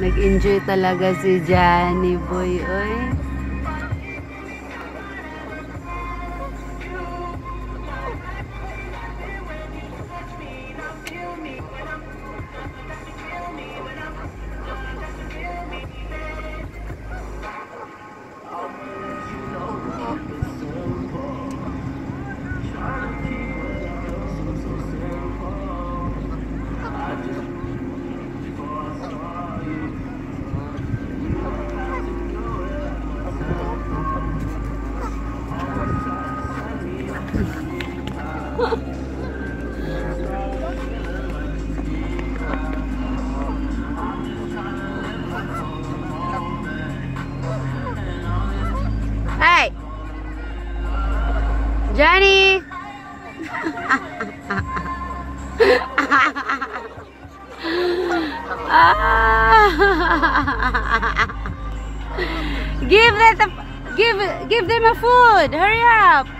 Nag-enjoy talaga si Johnny Boy, oy. Hey! Johnny! give that give give them a food. Hurry up.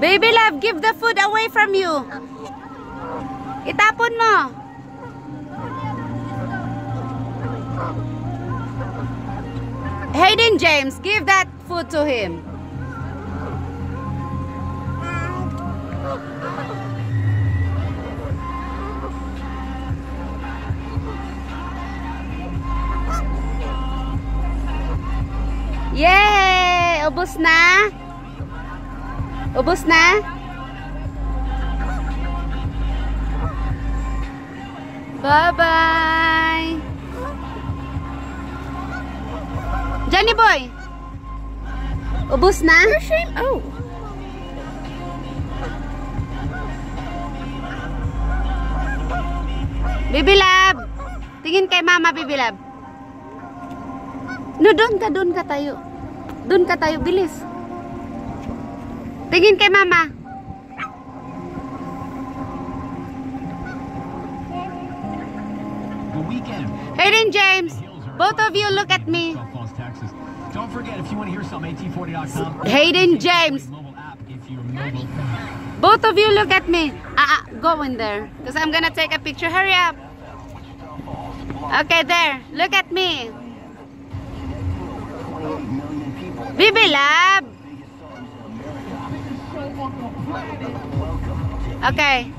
Baby love, give the food away from you. Itapon mo. Hayden James, give that food to him. Yay! Ubus na? Ubus na? Bye-bye! Johnny boy! Ubus na? Shame. Oh. Baby Lab! Tingin kay Mama, Baby Lab. No, doon ka, doon ka tayo. Doon ka tayo, bilis. Tingin kay Mama. Hayden James, both of you look at me. South Falls, Texas. Don't forget, if you want to hear something, AT40.com. Hayden James. Mobile app if you're mobile. Both of you look at me. Ah, ah, go in there. Because I'm gonna take a picture. Hurry up. Okay, there. Look at me. Bibi Lab. Okay.